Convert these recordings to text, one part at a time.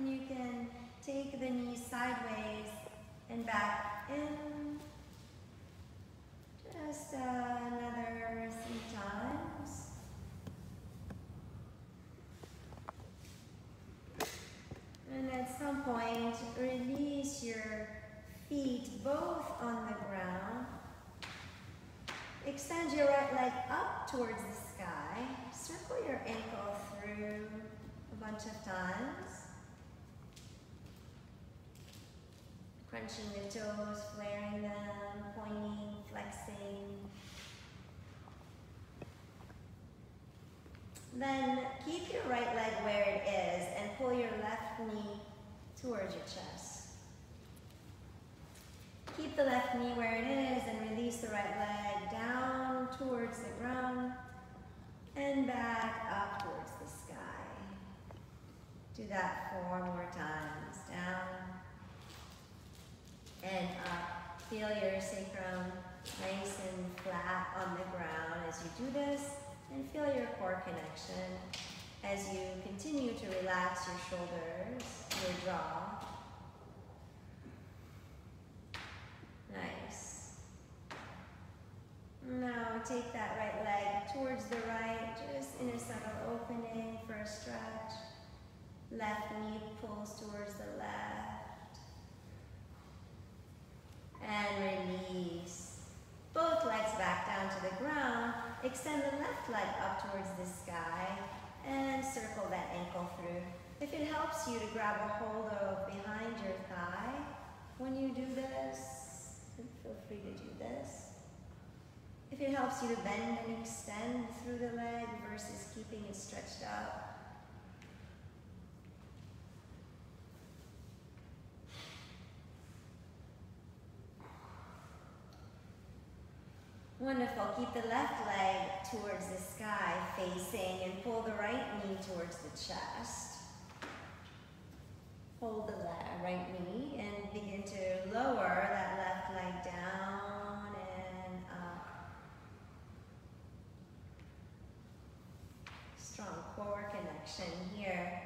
And you can take the knees sideways and back in. Just another three times. And at some point, release your feet both on the ground. Extend your right leg up towards the sky. Circle your ankle through a bunch of times. Crunching the toes, flaring them, pointing, flexing. Then keep your right leg where it is and pull your left knee towards your chest. Keep the left knee where it is and release the right leg down towards the ground and back up towards the sky. Do that four more times. Down and up. Feel your sacrum nice and flat on the ground as you do this and feel your core connection as you continue to relax your shoulders, your jaw. Nice. Now take that right leg towards the right, just in a subtle opening for a stretch. Left knee pulls towards the left. And release. Both legs back down to the ground. Extend the left leg up towards the sky and circle that ankle through. If it helps you to grab a hold of behind your thigh when you do this, feel free to do this. If it helps you to bend and extend through the leg versus keeping it stretched out, Wonderful. Keep the left leg towards the sky facing and pull the right knee towards the chest. Hold the right knee and begin to lower that left leg down and up. Strong core connection here.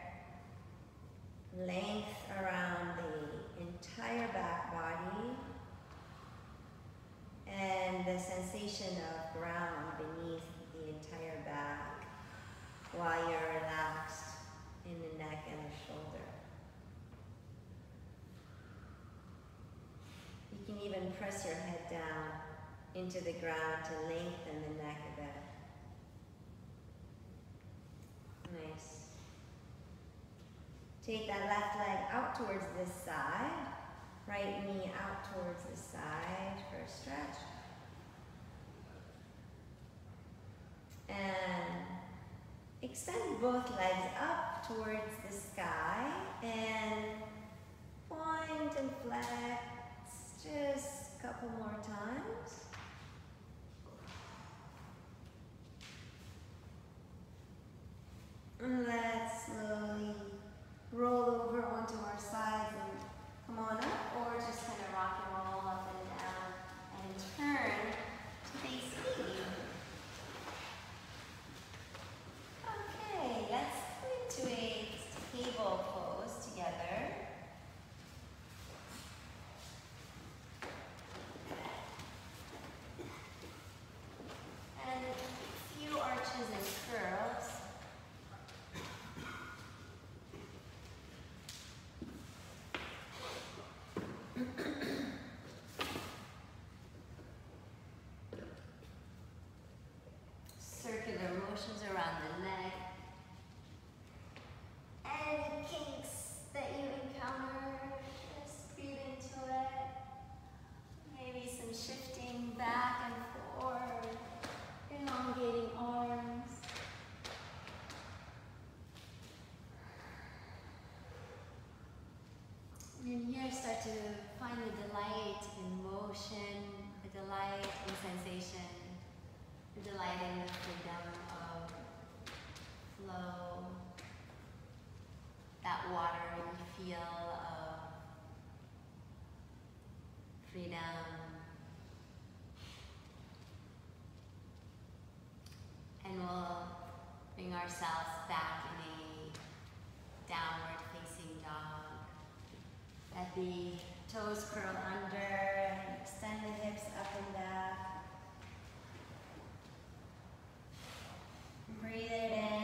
Length around the entire back body and the sensation of ground beneath the entire back while you're relaxed in the neck and the shoulder. Press your head down into the ground to lengthen the neck a bit. Nice. Take that left leg out towards this side. Right knee out towards the side for a stretch. And extend both legs up towards the sky and point and flex just couple more times. And let's slowly roll over onto our sides and come on up or just kind of rock and roll up and down and turn to face me. Okay, let's go into a table pose together. And a and curls. Circular motions around the neck. Any kinks that you encounter, just breathe into it. Maybe some shifting back and forward, elongating arms. And here start to find the delight in motion, the delight in sensation, the delight in the freedom of flow, that watery feel of freedom. And we'll bring ourselves back in a downward let the toes curl under and extend the hips up and back. Breathe it in.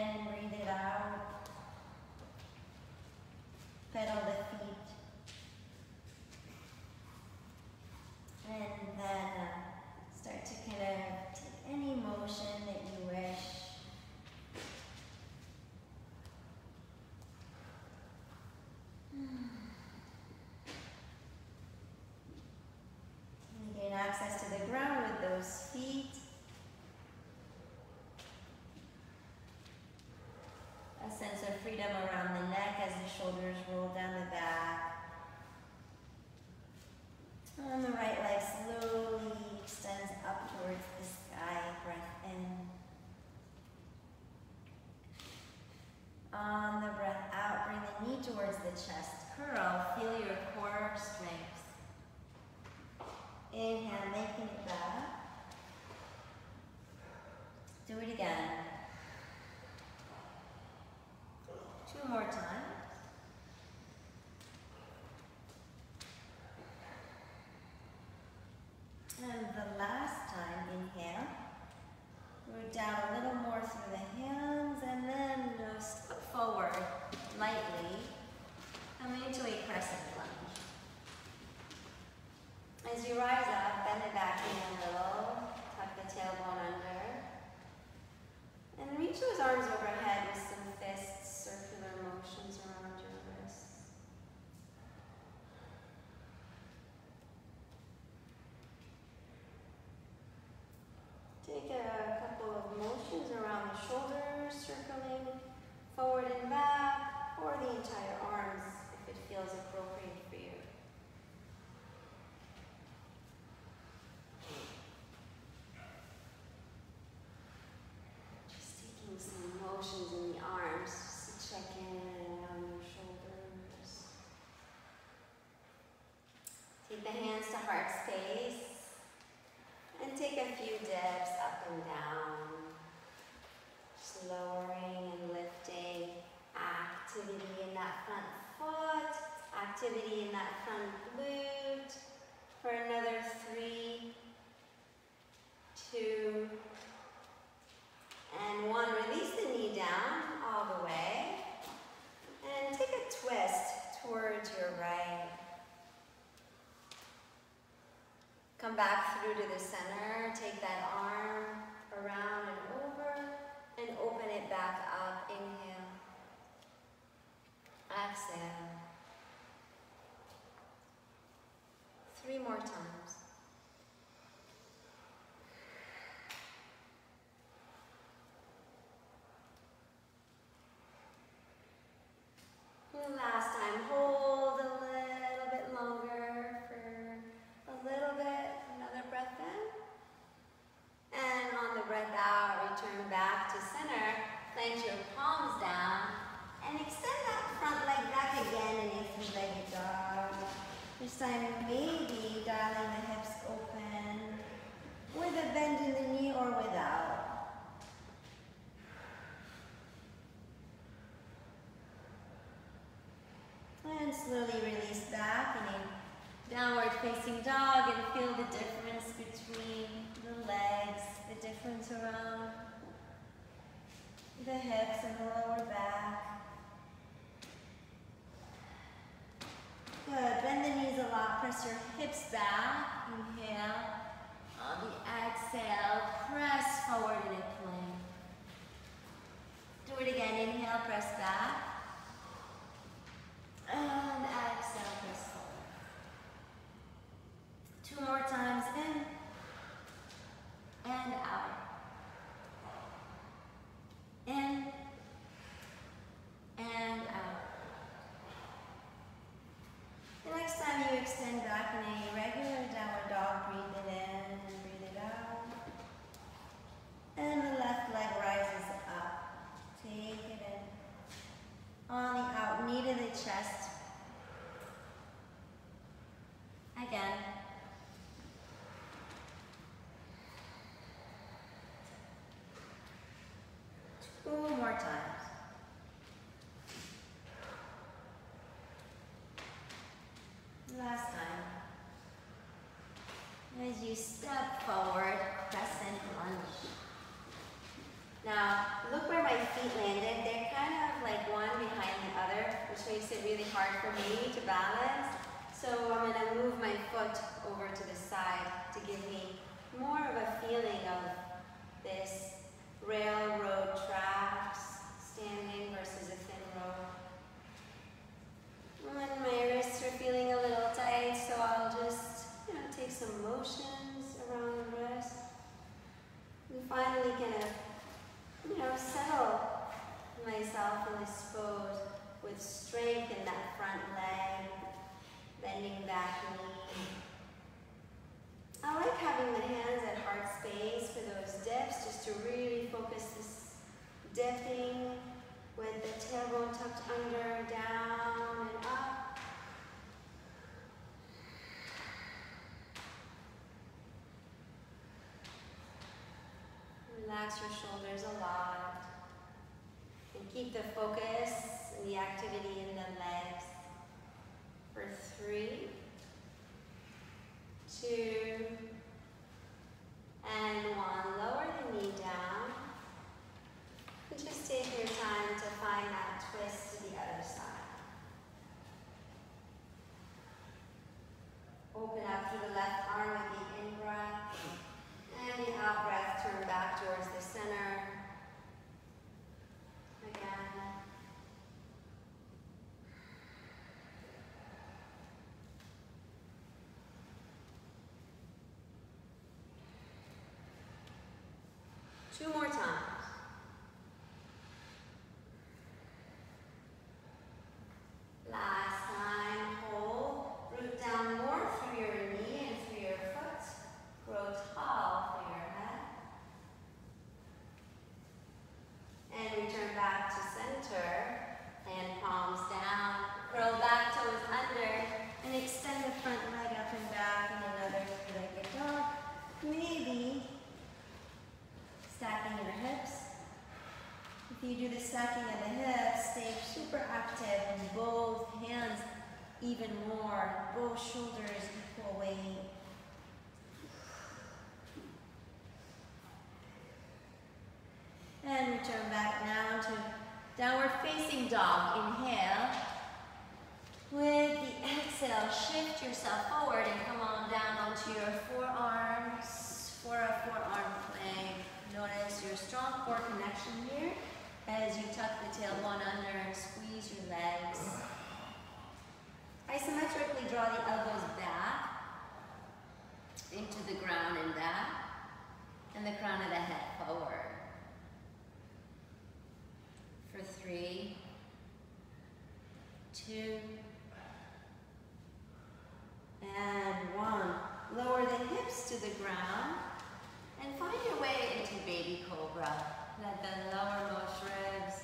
a lot. Press your hips back. Inhale. On the exhale, press forward in a plank. Do it again. Inhale, press back. And exhale, press forward. Two more times in and out. Forward, crescent lunge. Now, look where my feet landed. They're kind of like one behind the other, which makes it really hard for me to balance. So I'm gonna move my foot over to the side to give me more of a feeling of this railroad tracks standing versus a thin road. And my wrists are feeling a little tight, so I'll just, you know, take some motions around the wrist. And finally kind of you know, settle myself in this pose with strength in that front leg, bending back knee. I like having the hands at heart space for those dips, just to really focus this dipping with the tailbone tucked under, down and up. Relax your shoulders a lot. And keep the focus and the activity in the legs for three, two, and one. Lower the knee down. And just take your time to find that twist to the other side. Open up through the left arm with the in-breath. And the out breath, turn back towards the center. Again. Two more times. Last time, hold. Root down more through your knee and through your foot. Grow tall through your head. And return back to center. Hand palms down. Curl back toes under. And extend the front leg up and back in another three-legged dog. Maybe stacking your hips. If you do the stacking of the hips, stay super active in both hands even more. Both shoulders equal weight. And return back now to downward facing dog. Inhale. With the exhale, shift yourself forward and come on down onto your forearms for a forearm plank. Notice your strong core connection here as you tuck the tailbone under and squeeze your legs. Isometrically draw the elbows back into the ground and back, and the crown of the head forward. For three, two, and one. Lower the hips to the ground and find your way into baby cobra. Let the lowermost ribs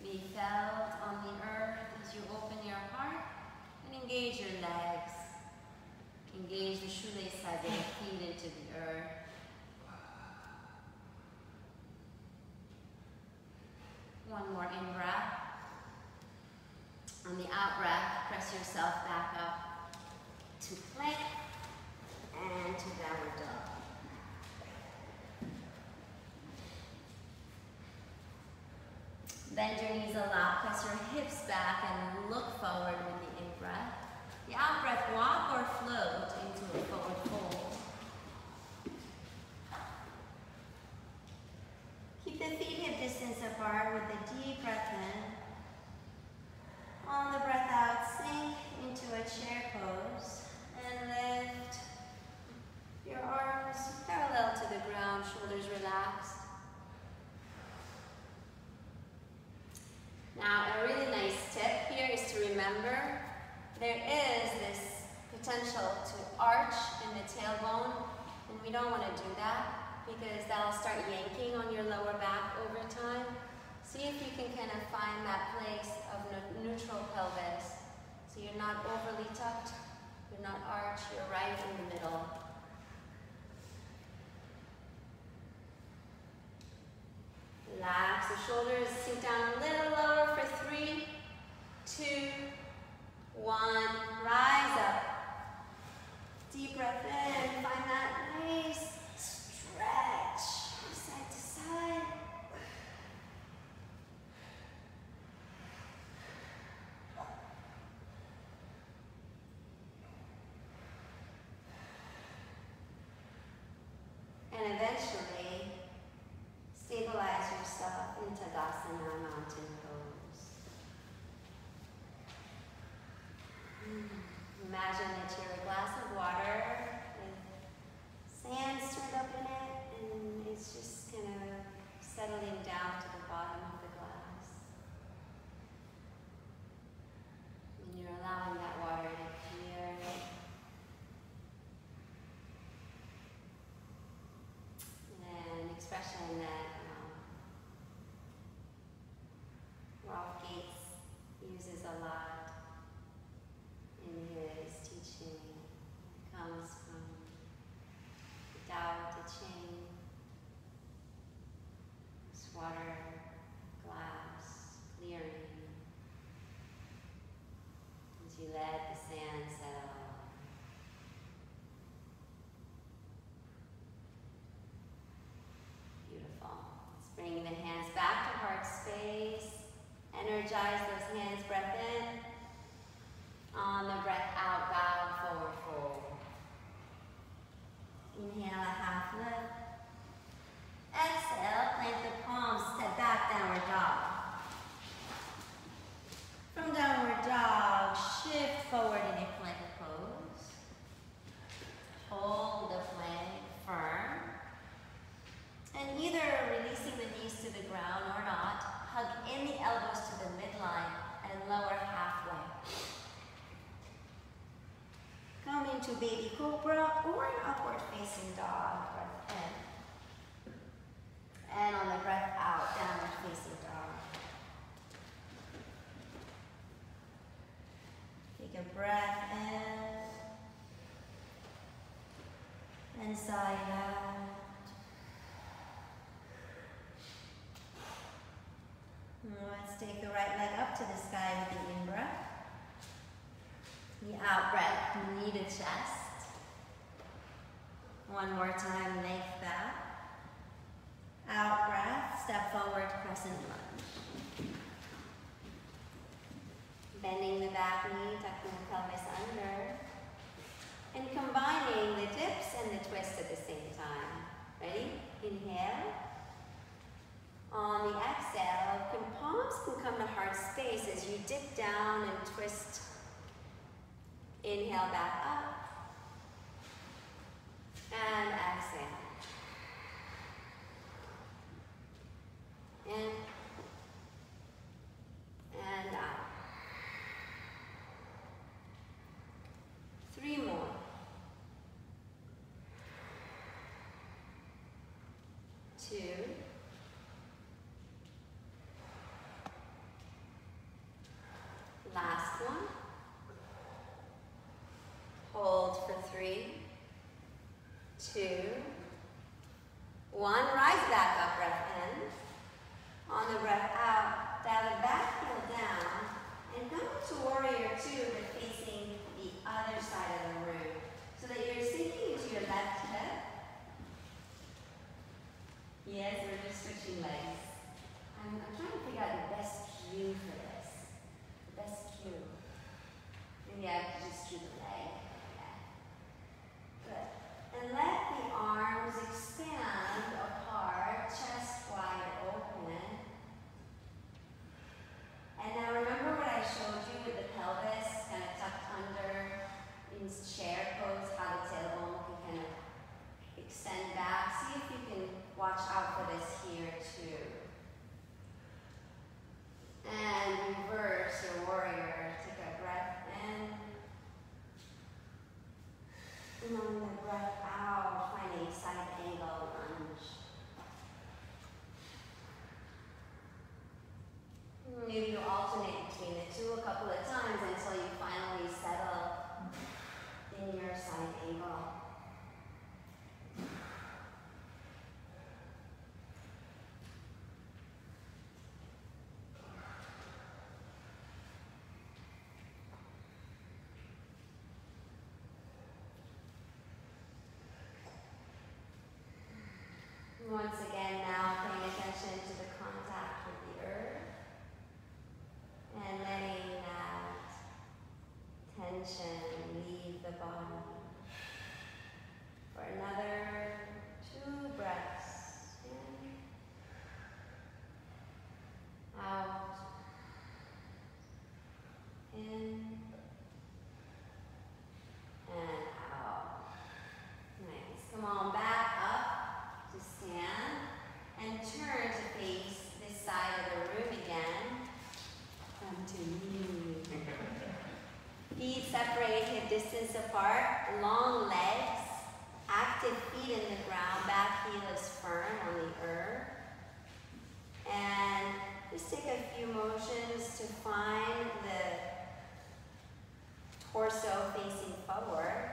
be felt on the earth as you open your heart and engage your legs. Engage the shoelace sides of the feet into the earth. One more in breath. On the out breath, press yourself back up to plank and to downward dog. Bend your knees a lot, press your hips back and look forward with the in-breath. The out-breath, walk or float Keep the feet hip distance apart with a deep breath in. On the breath out, sink into a chair pose and lift your arms parallel to the ground, shoulders relaxed. Now, a really nice tip here is to remember there is potential to arch in the tailbone, and we don't want to do that because that'll start yanking on your lower back over time. See if you can kind of find that place of neutral pelvis. So you're not overly tucked, you're not arched, you're right in the middle. Relax the shoulders, sink down a little lower for three, two, one. Rise up. Deep breath in, find that nice cobra or an upward facing dog, breath in. And on the breath out, downward facing dog. Take a breath in. And sigh out. Let's take the right leg up to the sky with the in-breath. The out-breath, knee to chest. One more time, make that. Out breath, step forward, crescent lunge. Bending the back knee, tucking the pelvis under. And combining the dips and the twists at the same time. Ready? Inhale. On the exhale, palms can come to heart space as you dip down and twist. Inhale back up. And exhale. In. And out. Three more. Two. Once again, now paying attention to the contact with the earth and letting that tension leave the body for another two breaths in, out, in. separate hip distance apart, long legs, active feet in the ground, back heel is firm on the earth. And just take a few motions to find the torso facing forward.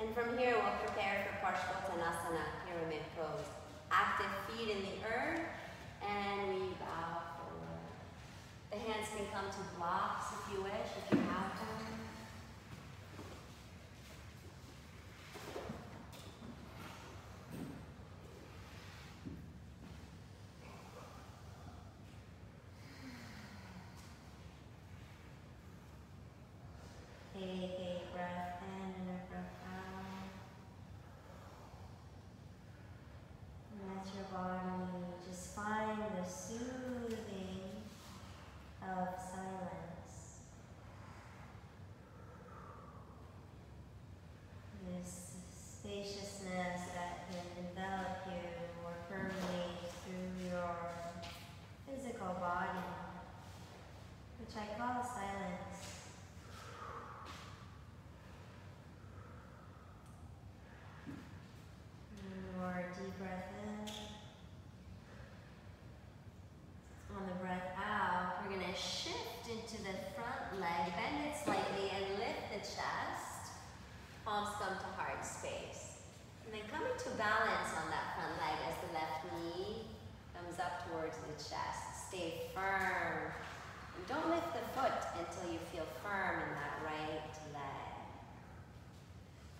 And from here, we'll prepare for Parshvottanasana, pyramid pose. Active feet in the earth, and we bow forward. The hands can come to blocks if you wish, if you have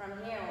from you.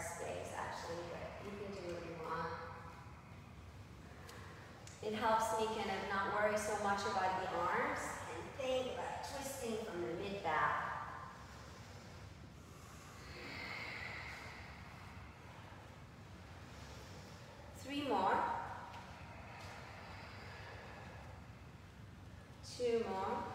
space actually, but you can do what you want. It helps me kind of not worry so much about the arms and think about twisting from the mid-back. Three more. Two more.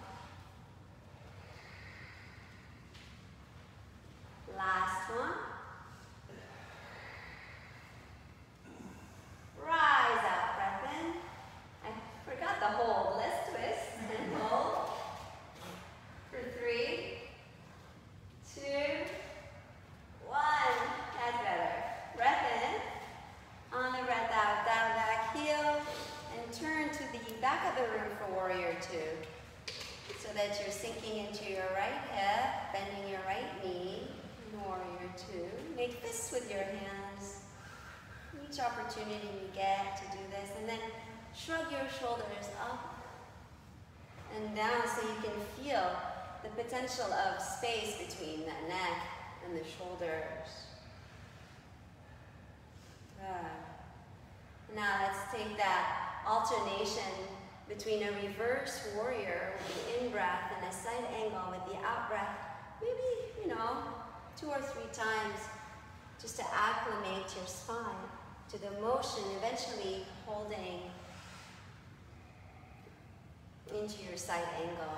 Of space between the neck and the shoulders. Good. Now let's take that alternation between a reverse warrior with the in-breath and a side angle with the out-breath. Maybe, you know, two or three times just to acclimate your spine to the motion, eventually holding into your side angle.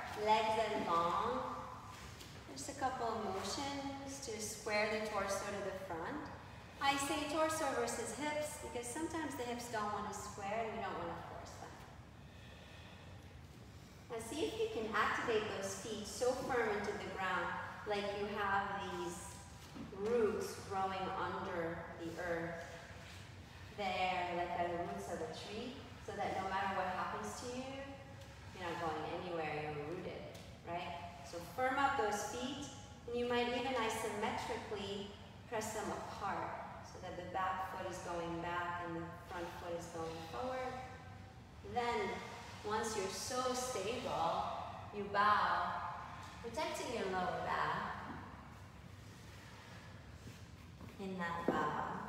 legs are long. Just a couple of motions to square the torso to the front. I say torso versus hips because sometimes the hips don't want to square and we don't want to force them. now see if you can activate those feet so firm into the ground, like you have these roots growing under the earth. There, like the roots of a tree, so that no matter what happens to you, not going anywhere, you're rooted, right? So firm up those feet, and you might even isometrically press them apart, so that the back foot is going back and the front foot is going forward. Then once you're so stable, you bow, protecting your lower back in that bow.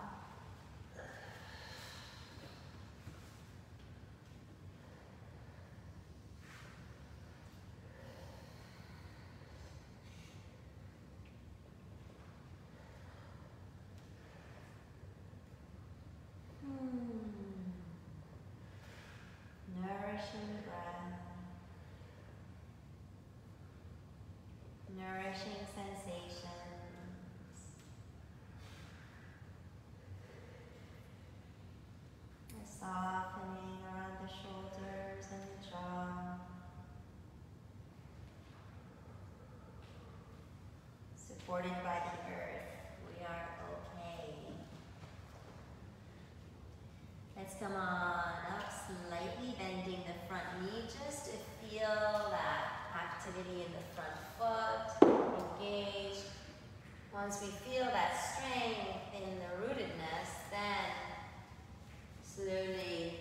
Supported by the earth. We are okay. Let's come on up slightly, bending the front knee just to feel that activity in the front foot, engage. Once we feel that strength in the rootedness, then slowly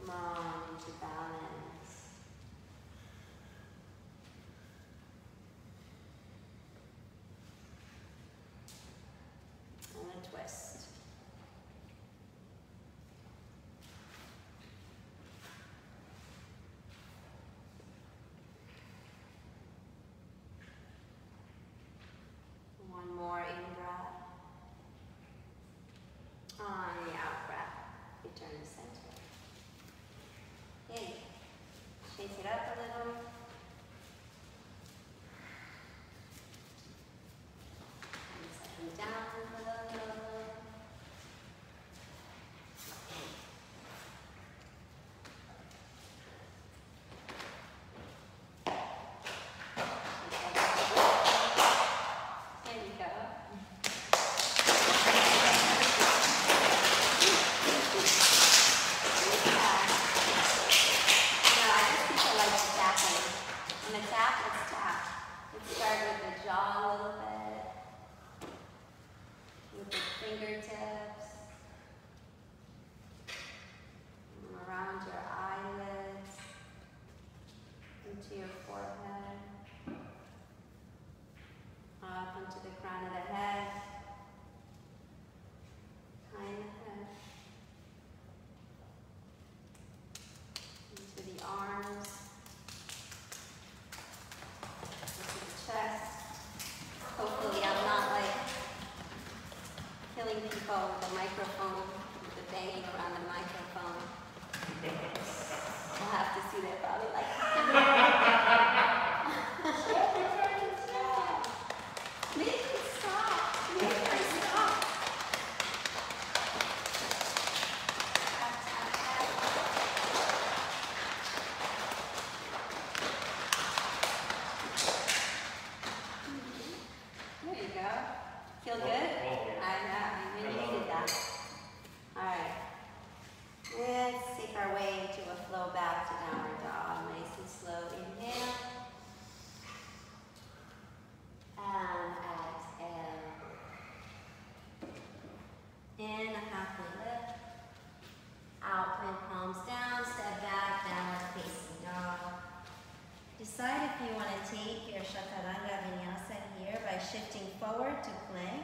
come on into balance. Happen. to the crown of the head. Behind the head. Into the arms. Into the chest. Hopefully I'm not like people the microphone, the banging around the microphone. We'll have to see that probably like Make stop. Stop. There you go. Feel good? I know, I knew you needed that. Alright. Let's take our way to a flow back to downward dog. Nice and slow. Inhale. And exhale. In a halfway lift. Out, plant palms down, step back, downward facing dog. Decide if you want to take your Chaturanga Vinyasa here by shifting forward to plank,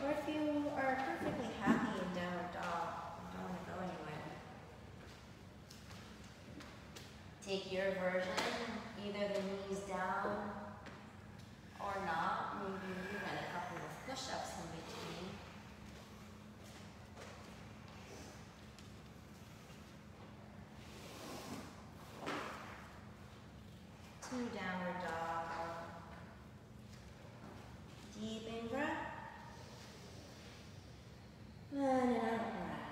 or if you are perfectly happy in downward dog and don't want to go anywhere. Take your version, either the knees down or not. Maybe even a couple of push-ups in between. To downward dog. Deep in breath. And out breath.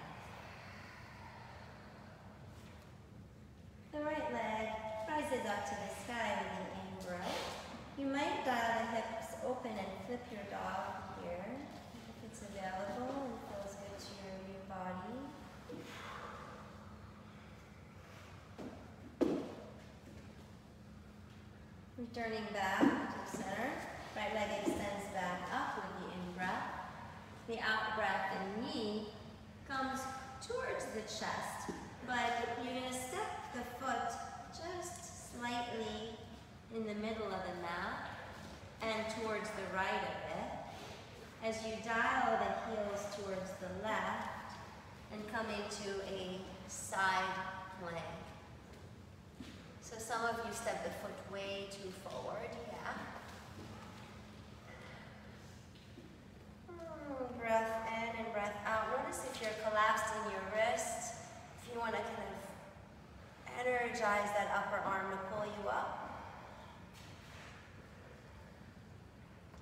The right leg rises up to the sky with an in breath. You might dial the hips open and flip your dog here if it's available and feels good to your, your body. Returning back to center. Right leg extends back up with the in breath. The out breath, the knee comes towards the chest, but you're going to step the foot just slightly in the middle of the mat and towards the right of it. As you dial the heels towards the left and come into a side plank. So some of you step the foot way too forward, yeah. Mm, breath in and breath out. Notice if you're collapsed in your wrist, if you want to kind of energize that upper arm to pull you up.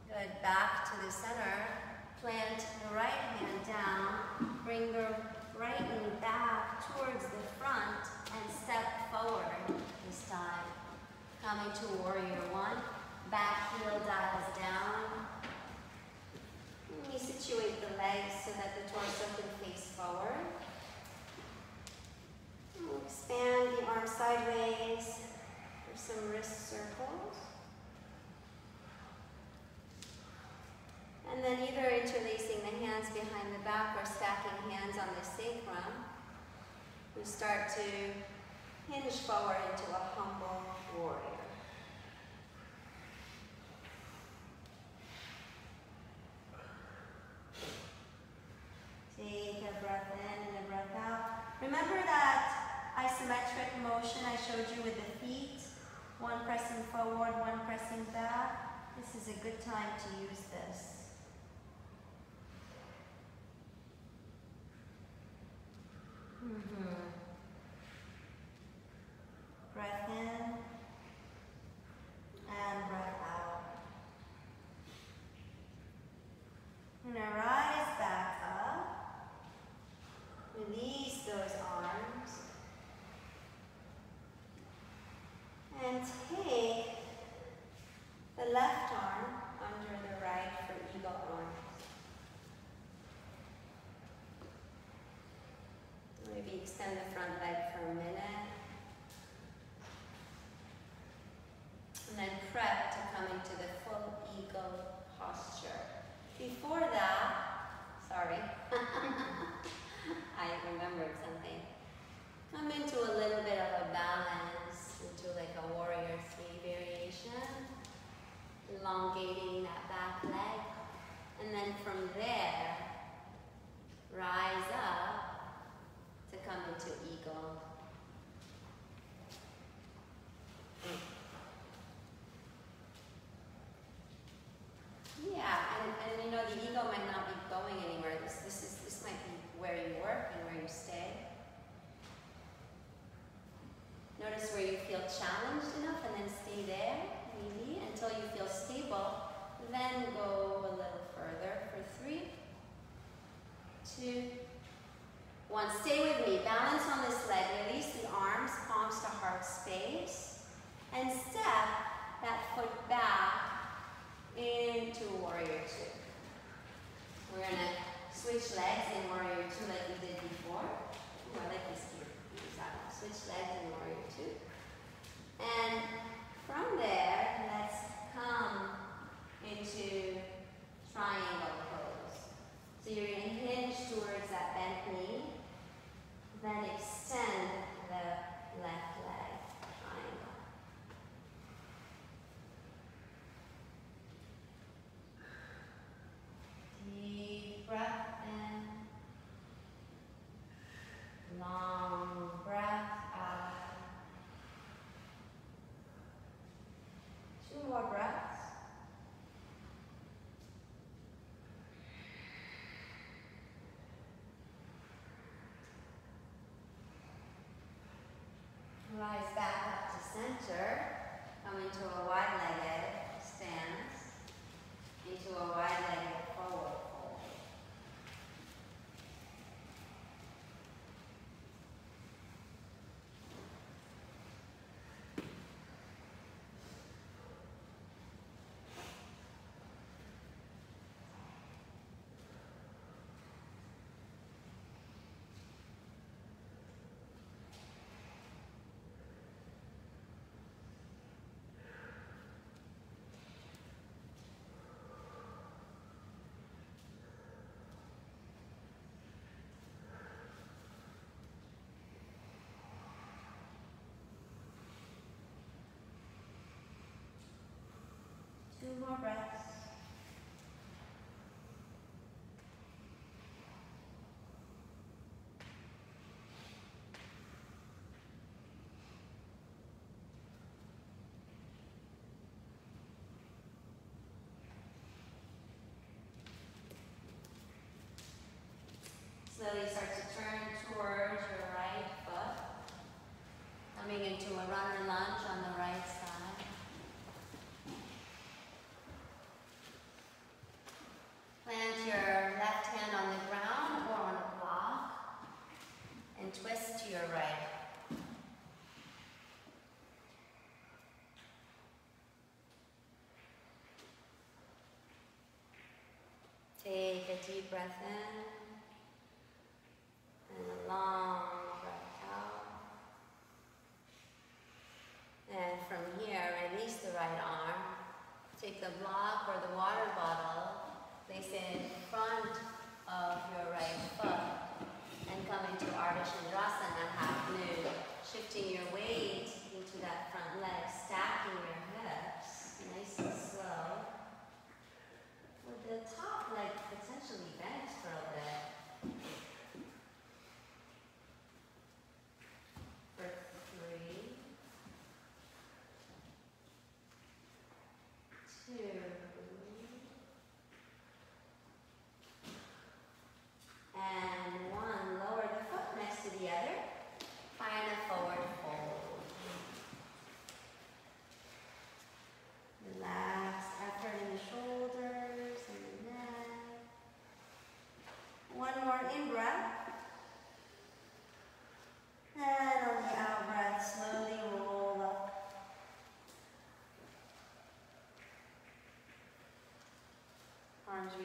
Good, back to the center. Plant the right hand down. Bring the right knee back towards the front and step forward this time. Coming to warrior one. Back heel dials down. We situate the legs so that the torso can face forward. And Expand the arm sideways for some wrist circles. And then either interlacing the hands behind the back or stacking hands on the sacrum, we start to hinge forward into a humble warrior. Take a breath in and a breath out. Remember that isometric motion I showed you with the feet? One pressing forward, one pressing back. This is a good time to use this. Mhm. Breath in and breath out. And rise back up. Release those arms. And take the left arm under the right for eagle arms. Maybe extend the front leg for a minute. And then prep to come into the full eagle posture. Before that, Come into a little bit of a balance, into like a warrior three variation. Elongating that back leg. And then from there, rise up to come into eagle. center, come into a wide-legged stance, into a wide-legged more breaths. Slowly start to turn towards your right foot, coming into a runner lunge on the right side. deep breath in.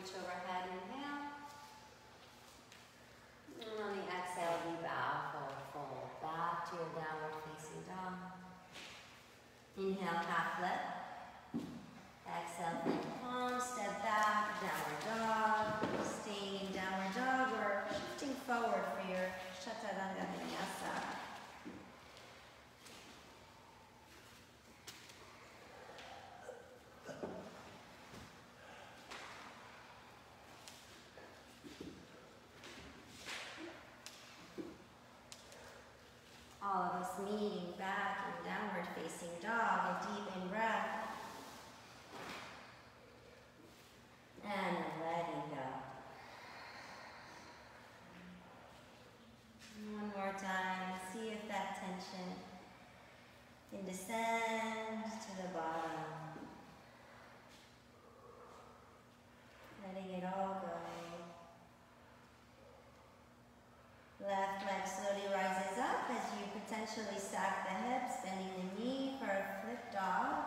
reach overhead. Meeting back in downward facing dog. A deep in breath. And letting go. One more time. See if that tension can descend to the bottom. Letting it all go. Left leg slowly rises up as you potentially stack the hips, bending the knee for a flip dog.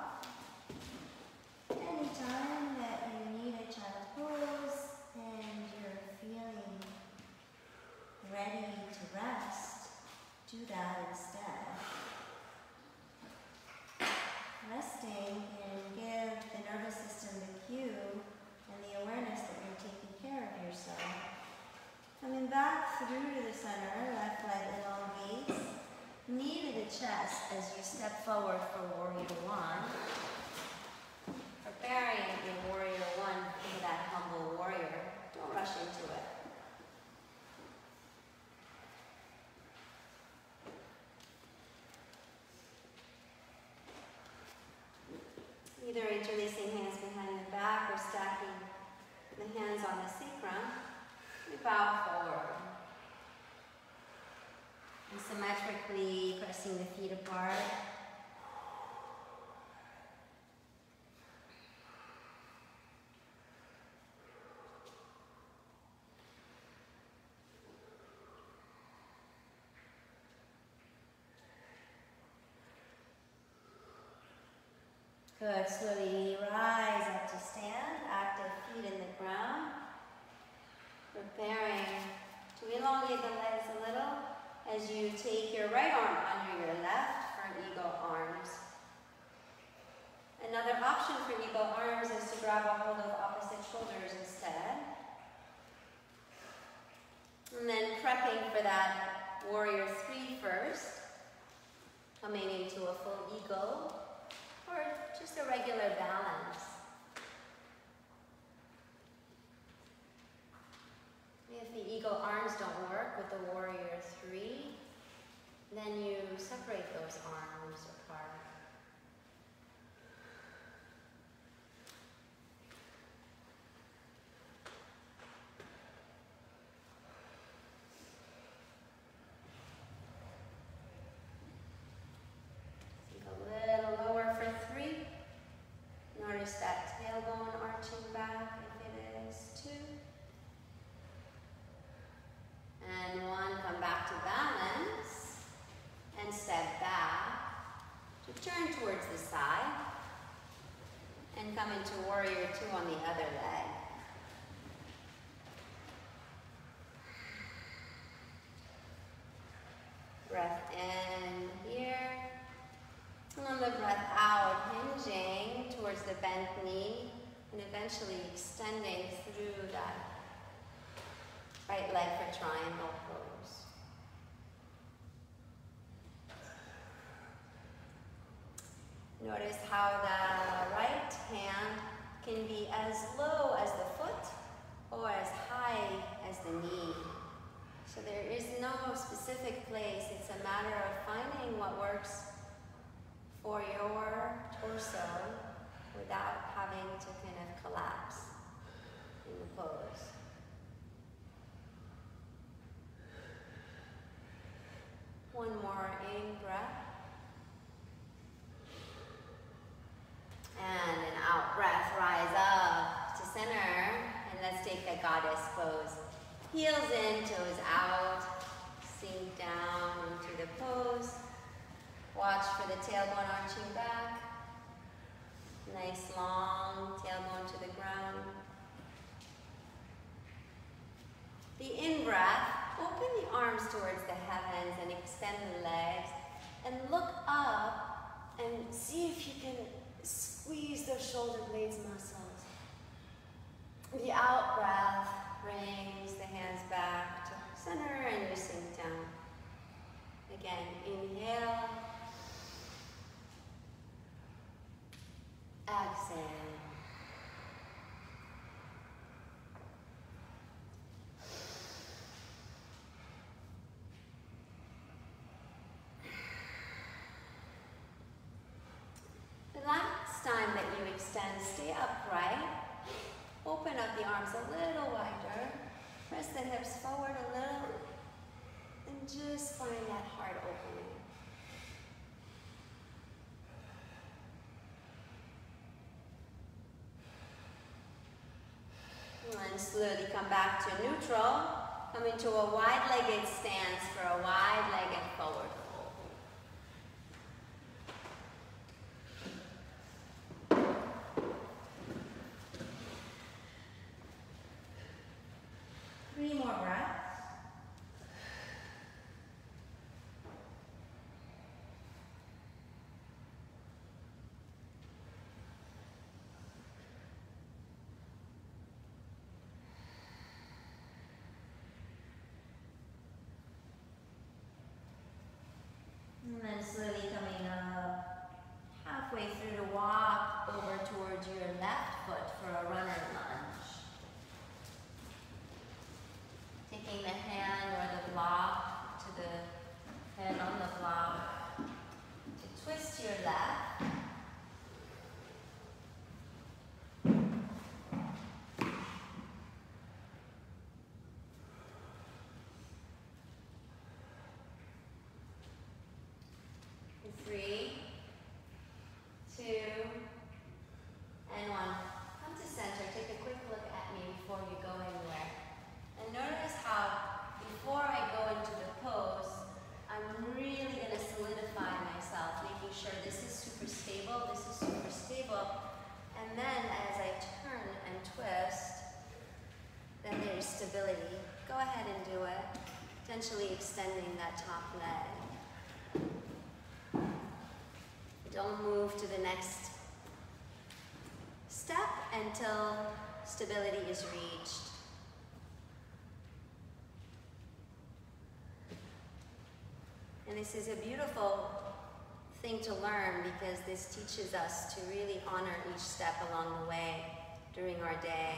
Anytime that you need a child pose and you're feeling ready to rest, do that instead. Resting can give the nervous system the cue and the awareness that you're taking care of yourself. Coming back through to the center, left leg elongates, knee to the chest as you step forward for warrior one. Preparing in warrior one into that humble warrior. Don't rush into it. Either interlacing hands behind the back or stacking the hands on the sacrum. We bow forward. And symmetrically pressing the feet apart. Good. Slowly rise up to stand. Active feet in the ground. Preparing to elongate the legs a little as you take your right arm under your left for eagle arms. Another option for eagle arms is to grab a hold of opposite shoulders instead. And then prepping for that warrior three first, coming into a full eagle or just a regular balance. If the eagle arms don't work with the warrior three, then you separate those arms apart. Sink a little lower for three. Notice that tailbone arching back if it is two. And one, come back to balance and step back to turn towards the side and come into warrior two on the other leg. Breath in here. And on the breath out, hinging towards the bent knee and eventually extending through that right leg for triangle pose. Notice how the right hand can be as low as the foot or as high as the knee. So there is no specific place. It's a matter of finding what works for your torso without having to kind of collapse in the pose. One more in breath. And an out breath, rise up to center. And let's take a goddess pose. Heels in, toes out. Sink down into the pose. Watch for the tailbone arching back. Nice long tailbone to the ground. The in breath, open the arms towards the heavens and extend the legs. And look up and see if you can squeeze those shoulder blades muscles. The out breath brings the hands back to center and you sink down. Again, inhale. Exhale. The last time that you extend, stay upright Open up the arms a little wider. Press the hips forward a little. And just find that heart opening. And slowly come back to neutral. Come into a wide-legged stance for a wide-legged forward slowly coming up, halfway through the walk, over towards your left stability is reached. And this is a beautiful thing to learn because this teaches us to really honor each step along the way during our day.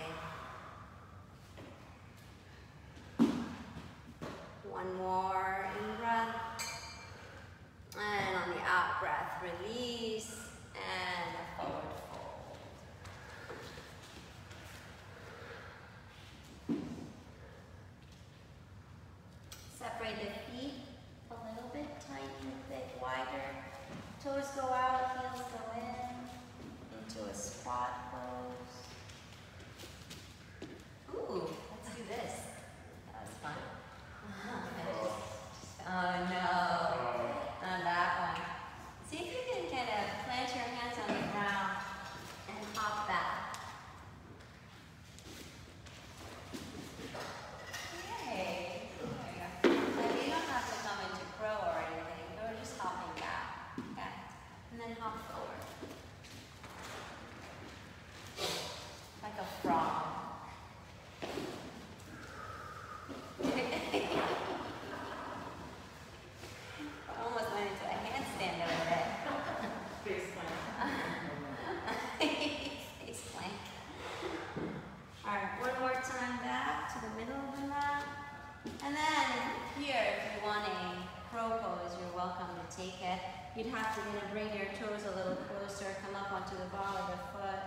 You'd have to you know, bring your toes a little closer, come up onto the ball of the foot.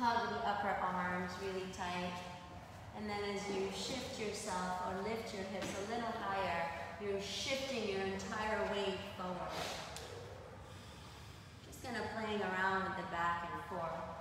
Hug the upper arms really tight. And then as you shift yourself or lift your hips a little higher, you're shifting your entire weight forward. Just kind of playing around with the back and forth.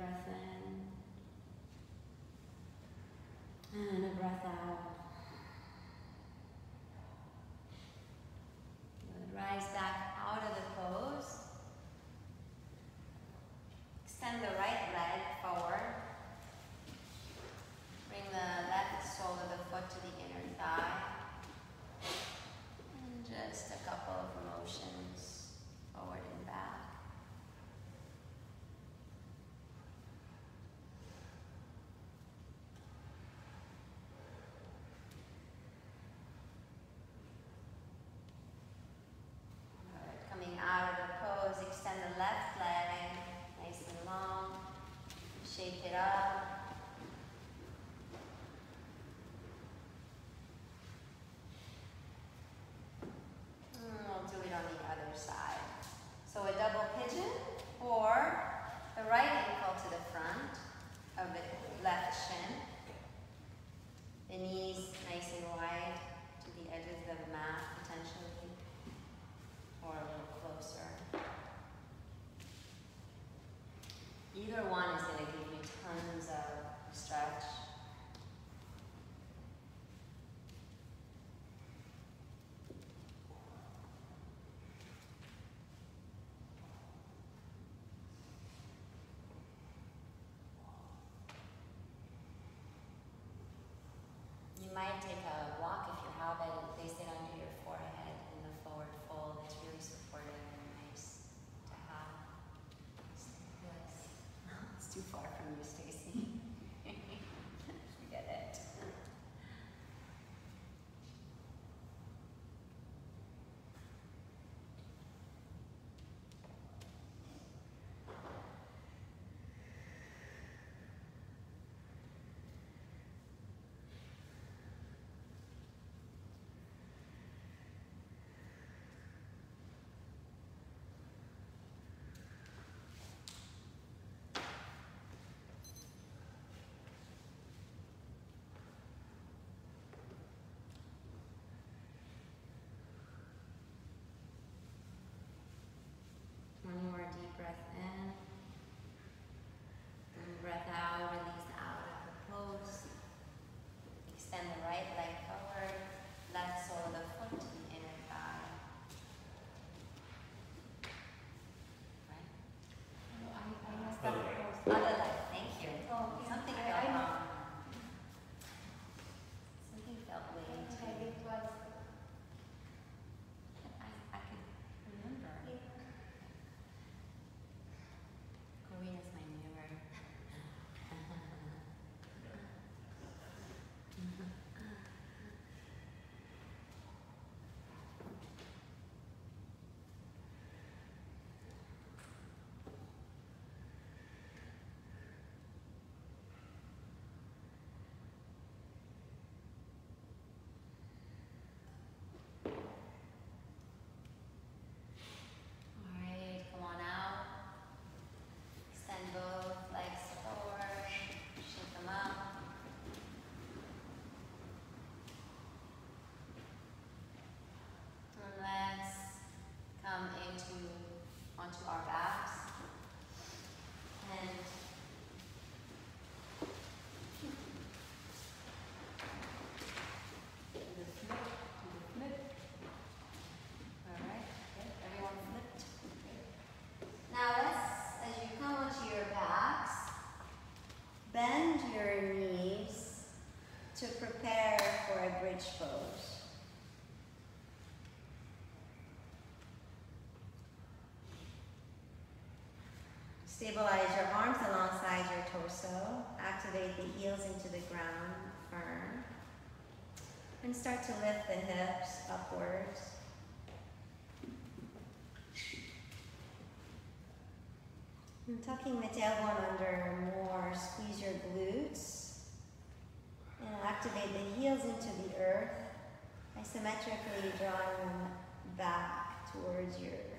breath in and a breath out. shake it up. my intention. 아다다. Stabilize your arms alongside your torso. Activate the heels into the ground firm. And start to lift the hips upwards. And tucking the tailbone under more, squeeze your glutes. And activate the heels into the earth. Isometrically drawing them back towards your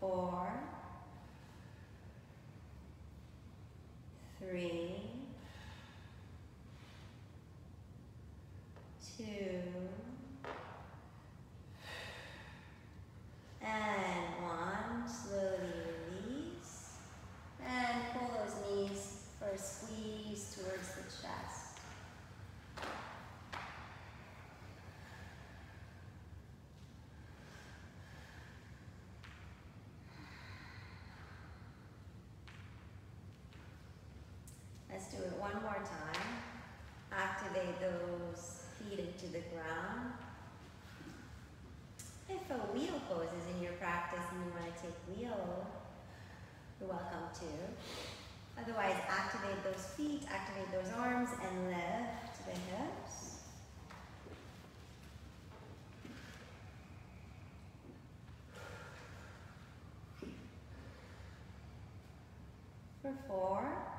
For four, three, two, and one. Slowly release. And pull those knees for a squeeze towards the chest. Do it one more time. Activate those feet into the ground. If a wheel pose is in your practice and you want to take wheel, you're welcome to. Otherwise, activate those feet, activate those arms, and lift the hips. For four,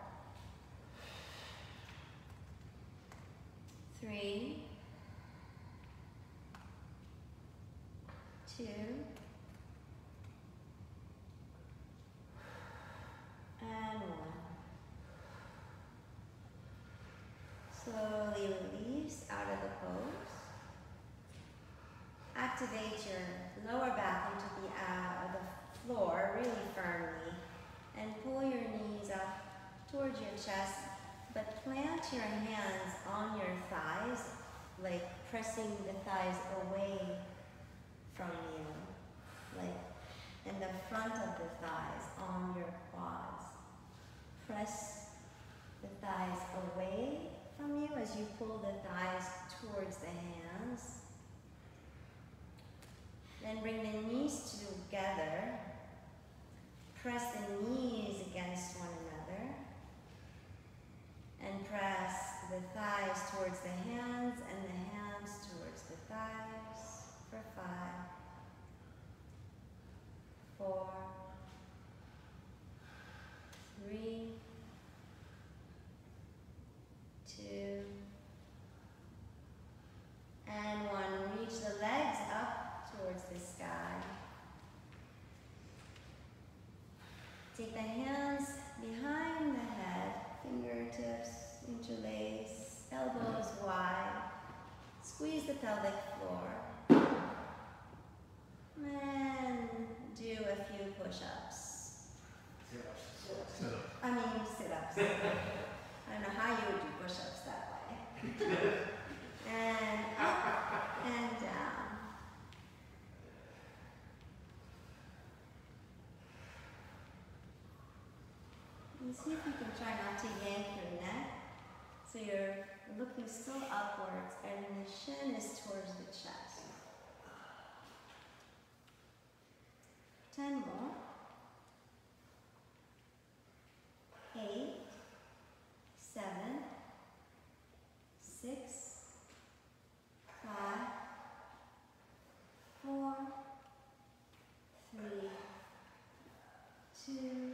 three, two, and one. Slowly release out of the pose. Activate your lower back into the, uh, the floor really firmly and pull your knees up towards your chest, plant your hands on your thighs, like pressing the thighs away from you, like in the front of the thighs on your quads. Press the thighs away from you as you pull the thighs towards the hands. Then bring the knees together. Press the knees against one another. And press the thighs towards the hands and the hands towards the thighs for five, four, three, two, and one. Reach the legs up towards the sky. Take the hands behind the head, fingertips interlace, elbows wide. Squeeze the pelvic floor. And do a few push-ups. I mean sit-ups. I don't know how you would do push-ups that way. and up and down. And see if you can try not to yank your neck. So you're looking still upwards and the shin is towards the chest. Ten more. Eight, seven, six, five, four, three, two,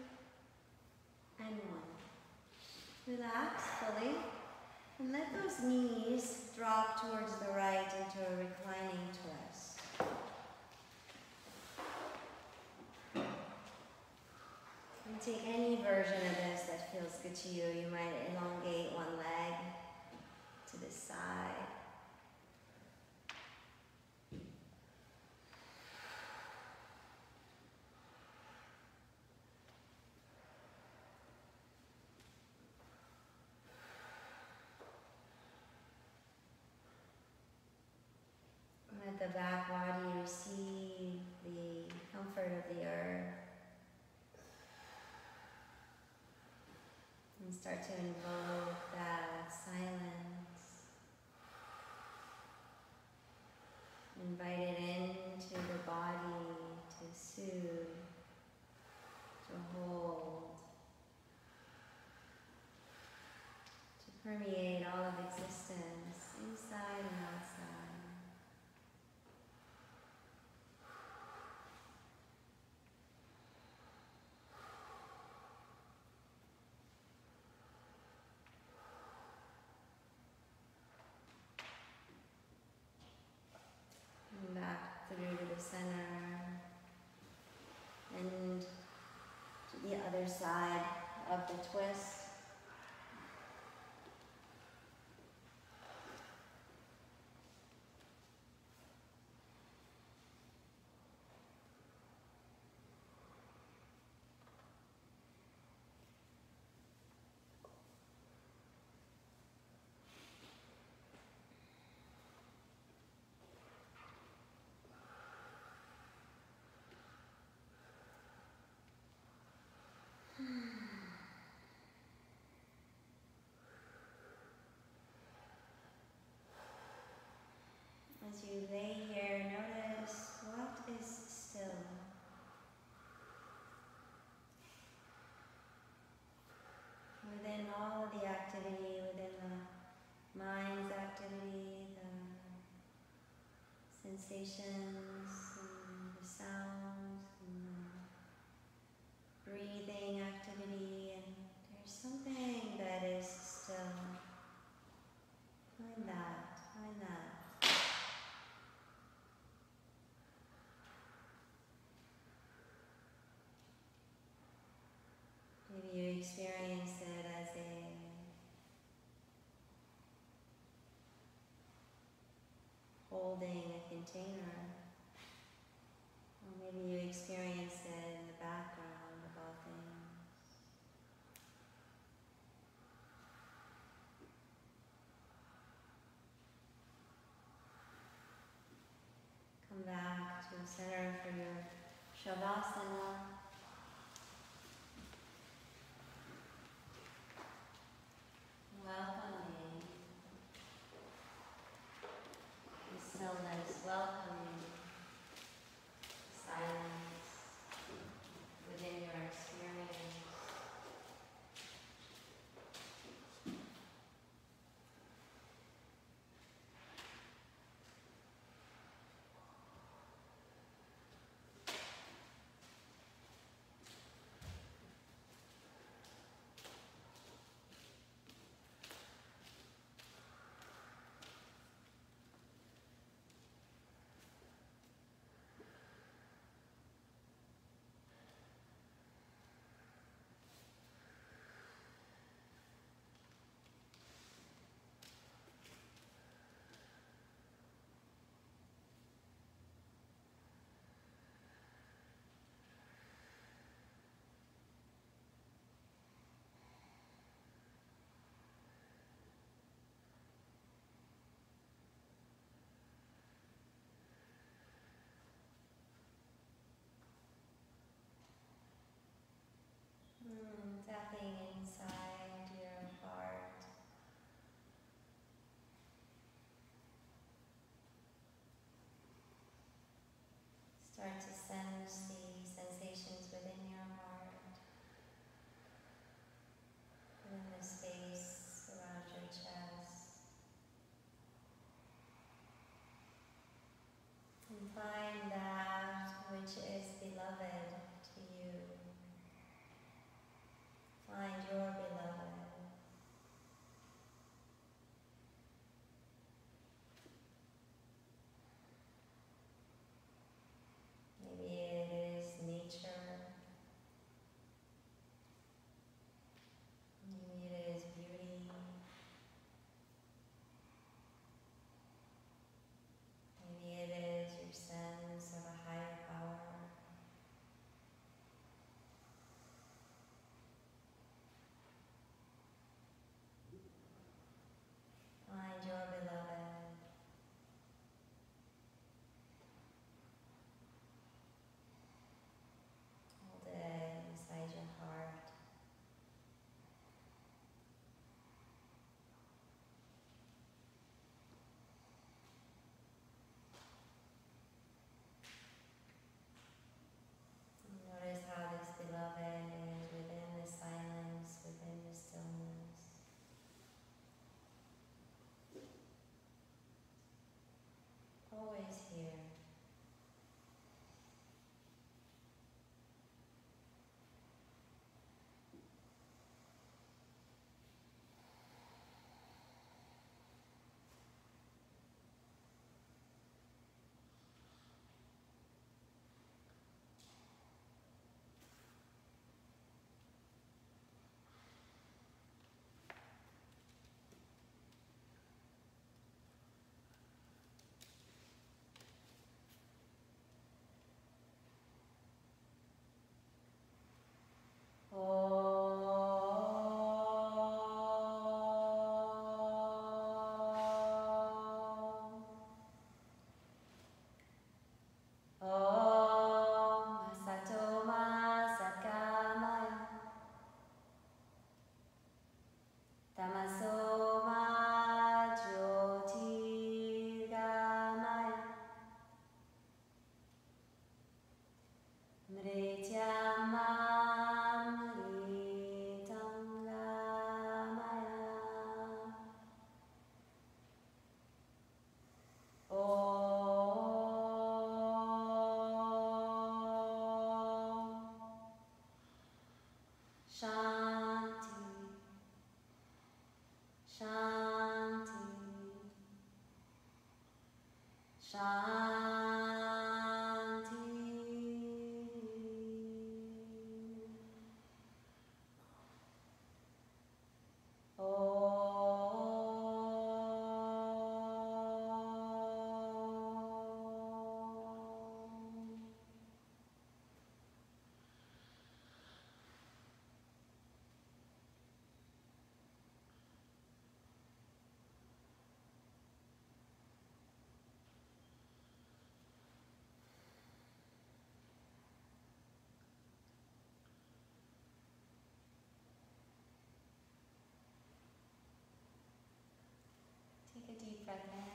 and one. Relax. fully and let those knees drop towards the right into a reclining twist. And take any version of this that feels good to you. You might elongate one leg to the side. The back body receive the comfort of the earth. And start to invoke that silence. Invite it into the body to soothe, to hold, to permeate all of existence, inside and outside. And back through to the center and to the other side of the twist. As you lay here, notice what is still. Within all of the activity, within the mind's activity, the sensations and the sounds and the breathing activity, and there's something that is still. Find that, find that. Maybe you experience it as a holding a container. Or maybe you experience it in the background of all things. Come back to center for your Shavasana. back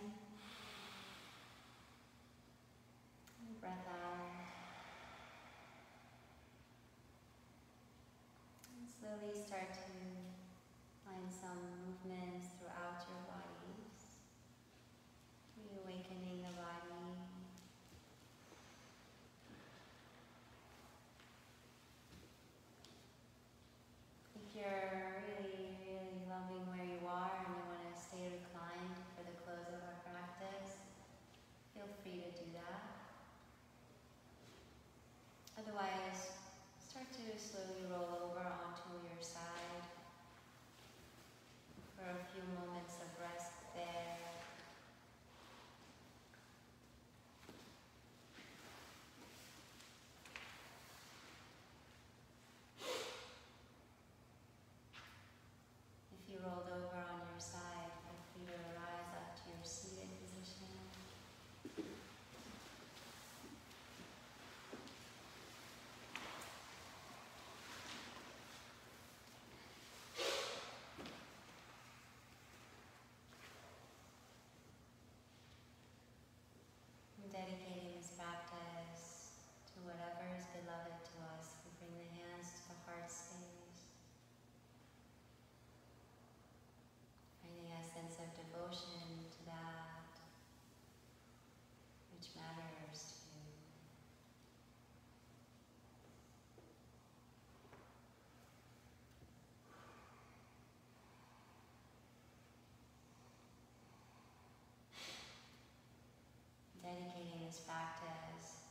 this practice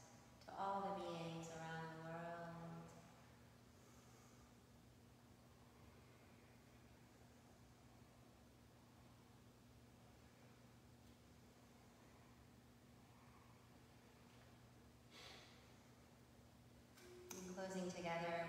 to all the beings around the world. And closing together